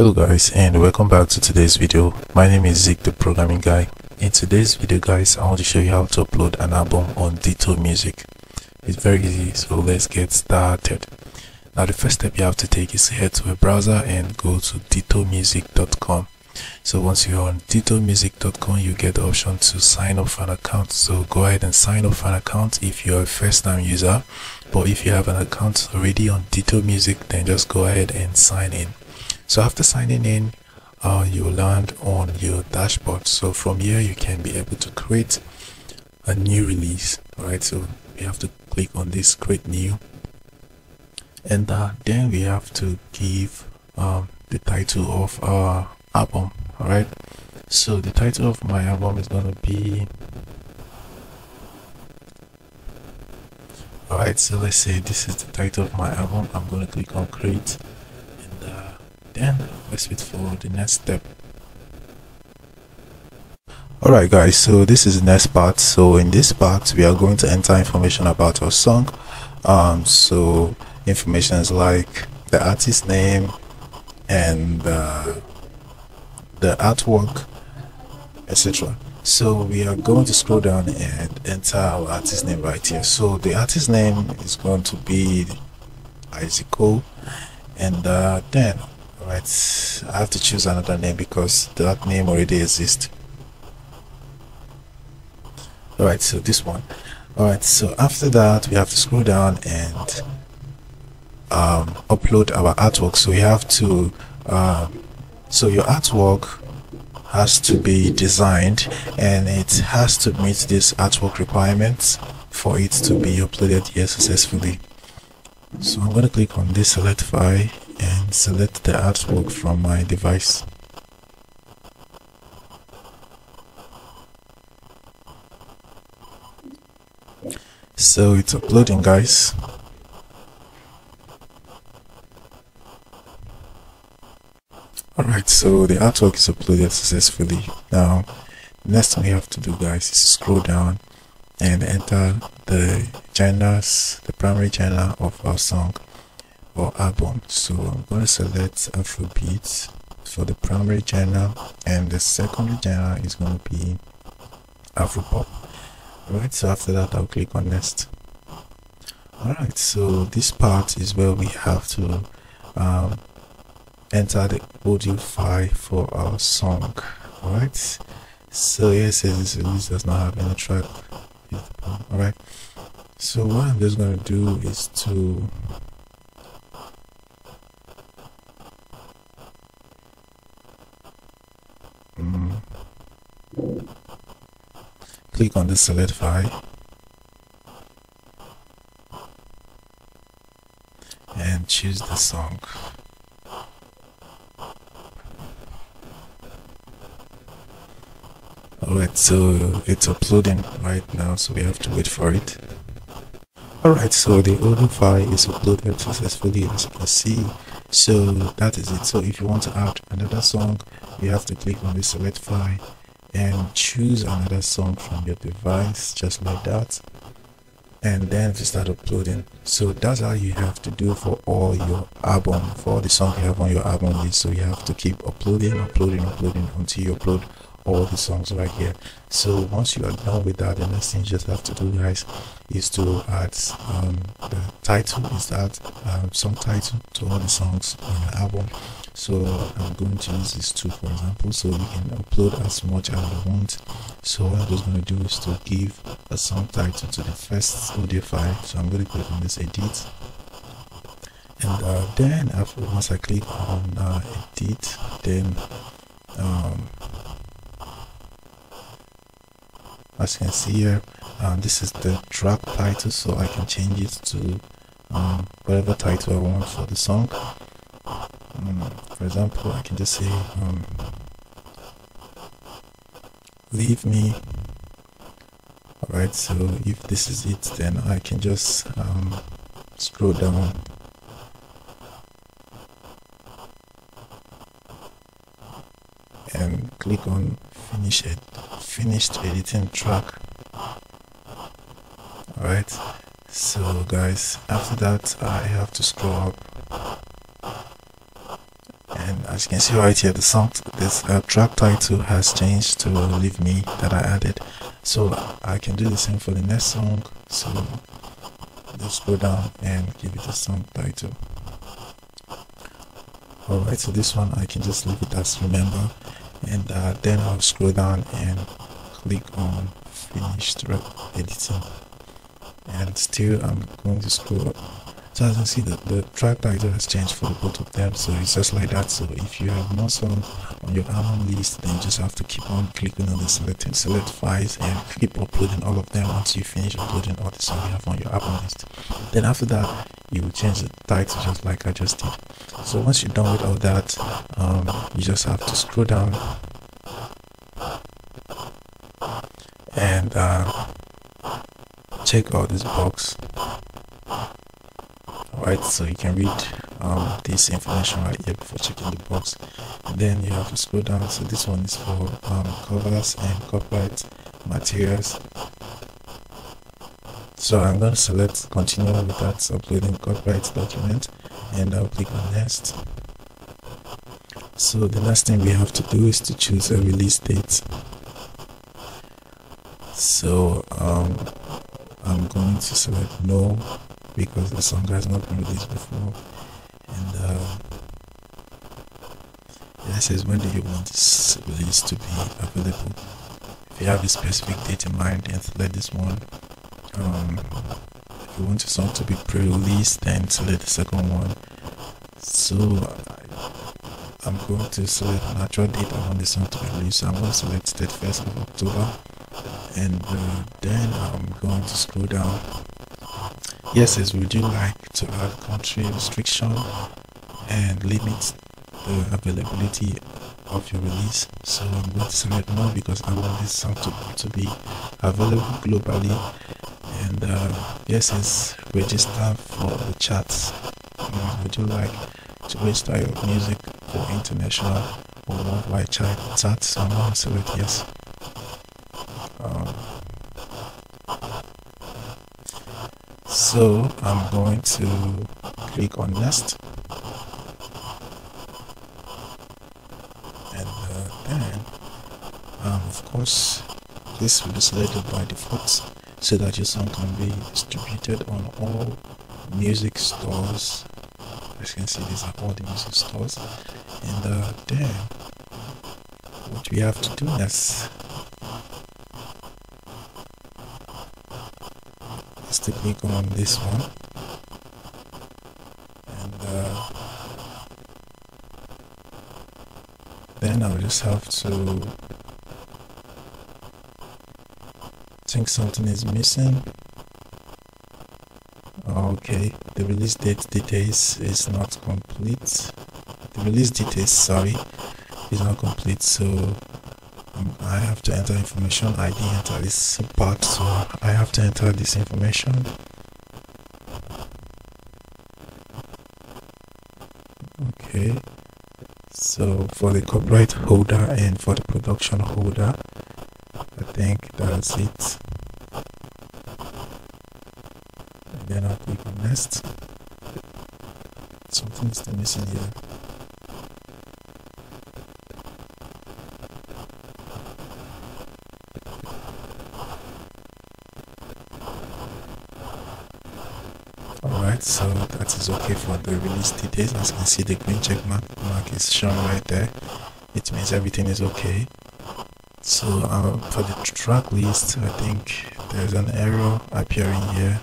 hello guys and welcome back to today's video. My name is Zik the programming guy. In today's video guys I want to show you how to upload an album on Ditto Music. It's very easy so let's get started. Now the first step you have to take is head to a browser and go to dittomusic.com so once you're on dittomusic.com you get the option to sign up for an account. So go ahead and sign up for an account if you're a first time user. But if you have an account already on Ditto Music then just go ahead and sign in so after signing in uh, you land on your dashboard. So from here you can be able to create a new release all right? So we have to click on this create new. And uh, then we have to give um, the title of our album all right so the title of my album is to be all right so let's say this is the title of my album. I'm to click on create let's wait for the next step. Alright guys so this is the next part. So in this part we are going to enter information about our song. Um so information is like the artist name and uh, the artwork etc so we are going to scroll down and enter our artist name right here. So the artist name is going to be Isaac and uh, then right i have to choose another name because that name already exists. All right so this one. All right so after that we have to scroll down and um, upload our artwork. So we have to um, so your artwork has to be designed and it has to meet this artwork requirements for it to be uploaded here successfully. So i'm going to click on this select file and select the artwork from my device. So it's uploading guys. Alright, so the artwork is uploaded successfully. Now, next thing we have to do guys is scroll down and enter the genres, the primary genre of our song or album. So i'm going to select afrobeat for the primary genre and the secondary genre is going to be afropop. Right so after that i'll click on next. All right so this part is where we have to um, enter the audio file for our song. All right so yes this release does not have any track. All right so what i'm just going to do is to click on the select file. And choose the song. Alright so it's uploading right now so we have to wait for it. Alright so the audio file is uploaded successfully as you can see. So that is it. So if you want to add another song you have to click on the select file and choose another song from your device just like that. And then to start uploading. So that's how you have to do for all your album for all the songs you have on your album list. So you have to keep uploading uploading uploading until you upload all the songs right here. So once you are done with that the next thing you just have to do guys is to add um, the title is that um, song title to all the songs on the album. So i'm going to use this tool for example so you can upload as much as you want. So what i'm just going to do is to give a song title to the first audio file. So i'm going to click on this edit. And uh, then after once i click on uh, edit then um, as you can see here uh, this is the track title so i can change it to um, whatever title i want for the song. Um, for example I can just say um, leave me. Alright so if this is it then I can just um, scroll down. And click on finish it finished editing track. Alright so guys after that I have to scroll up. And as you can see right here the song this uh, track title has changed to leave me that i added. So i can do the same for the next song. So just go down and give it a song title. Alright so this one i can just leave it as remember and uh, then i'll scroll down and click on finished editing and still i'm going to scroll so as you see the, the track title has changed for both of them so it's just like that. So if you have more songs on your album list then you just have to keep on clicking on the selecting select files and keep uploading all of them until you finish uploading all the songs you have on your album list. Then after that you will change the title just like I just did. So once you're done with all that um, you just have to scroll down. And uh, check out this box right so you can read um, this information right here before checking the box. Then you have to scroll down. So this one is for um, covers and copyright materials. So I'm going to select continue with that uploading copyright document and I'll click on next. So the last thing we have to do is to choose a release date. So um, I'm going to select no because the song has not been released before. And uh, it says when do you want this release to be available? If you have a specific date in mind then select this one um, if you want your song to be pre-released then select the second one. So I, am going to select an actual date I want the song to be released. So I'm going to select 31st of October. And uh, then I'm going to scroll down yes would you like to add country restriction and limit the availability of your release. So i'm going to select no because i want this song to, to be available globally. And uh, yes is register for the charts. Um, would you like to register your music for international or worldwide charts? So i'm going to select yes so I'm going to click on next. And uh, then um, of course this will be selected by default so that your song can be distributed on all music stores. As you can see these are all the music stores. And uh, then what we have to do next click on this one. And uh, then I'll just have to think something is missing. Okay the release date details is not complete. The release details sorry is not complete so I have to enter information I didn't enter this part so I have to enter this information. Okay. So for the copyright holder and for the production holder I think that's it. And then I'll click on next. Something is missing here Alright, so that is okay for the release details. As you can see, the green check mark, mark is shown right there. It means everything is okay. So uh, for the track list, I think there's an error appearing here.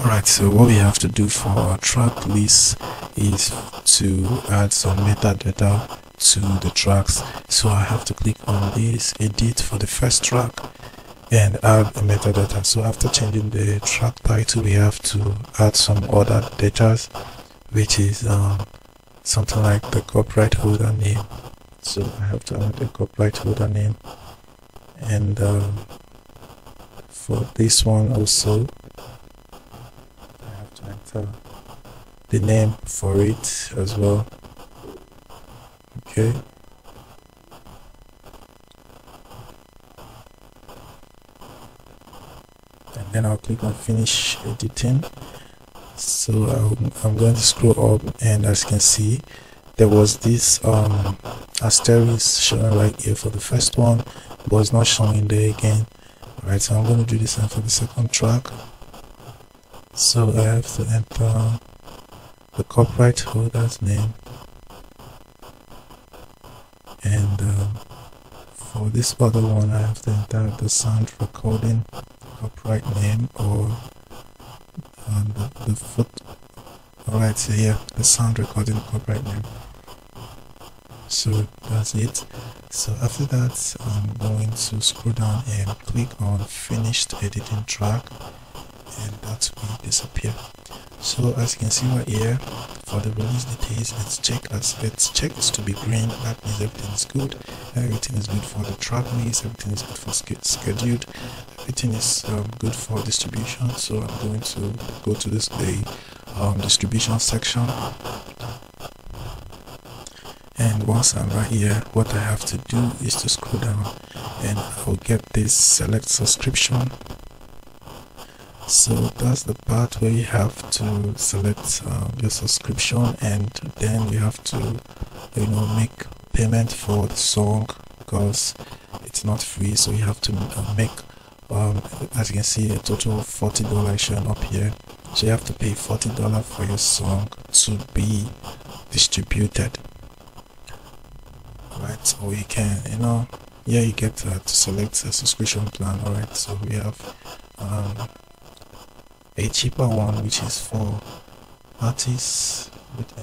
Alright, so what we have to do for our track list is to add some metadata to the tracks. So I have to click on this edit for the first track and add a metadata. So after changing the track title, we have to add some other data, which is um, something like the copyright holder name. So I have to add a copyright holder name and um, for this one also the name for it as well. Okay. And then I'll click on finish editing. So I'm, I'm going to scroll up and as you can see there was this um asterisk showing right here for the first one but it's not showing there again. Alright, so I'm going to do the same for the second track. So I have to enter the copyright holder's name. And um, for this other one, I have to enter the sound recording copyright name or um, the, the foot. Alright, so yeah, the sound recording copyright name. So that's it so after that i'm going to scroll down and click on finished editing track and that will disappear so as you can see right here for the release details let's check as let's check this to be green. That means everything is good. Everything is good for the track list everything is good for scheduled. Everything is um, good for distribution. So i'm going to go to this the um, distribution section. And once I'm right here what I have to do is to scroll down and I'll get this select subscription so that's the part where you have to select uh, your subscription and then you have to you know make payment for the song because it's not free. So you have to uh, make um, as you can see a total of $40 showing up here. So you have to pay $40 for your song to be distributed. Right or you can you know yeah you get uh, to select a subscription plan. All right so we have um, a cheaper one which is for artists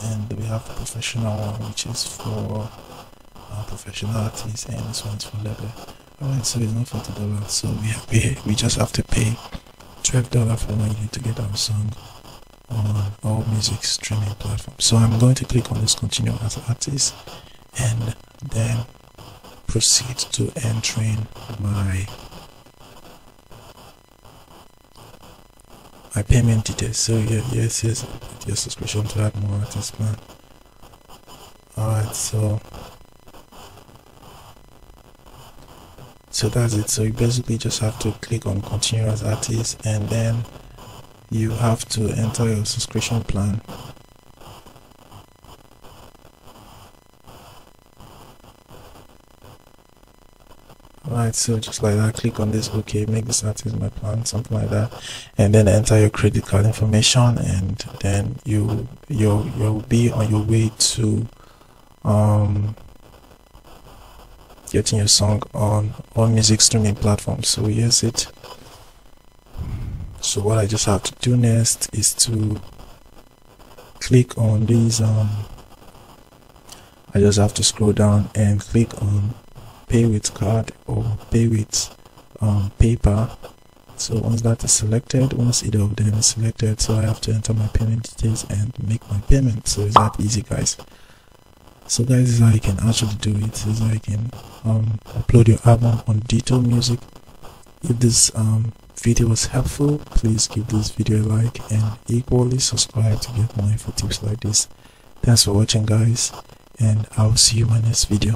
and we have professional one which is for uh, professional artists and this one's for label. All right so it's not 40 dollars so we have pay, we just have to pay 12 dollars for one unit to get our song on all music streaming platforms. So i'm going to click on this continue as artist and then proceed to entering my my payment details. So yeah, yes yes your subscription to add more artist plan. Alright so so that's it. So you basically just have to click on continue as artist and then you have to enter your subscription plan so just like that click on this okay make this artist my plan something like that and then enter your credit card information and then you you'll you'll be on your way to um getting your song on all music streaming platforms so here's it so what i just have to do next is to click on these um i just have to scroll down and click on pay with card or pay with um, PayPal. So once that is selected once either of them is selected so i have to enter my payment details and make my payment. So it's that easy guys. So guys this is how you can actually do it. This is how you can um, upload your album on Ditto Music. If this um, video was helpful please give this video a like and equally subscribe to get more info tips like this. Thanks for watching guys and i'll see you in my next video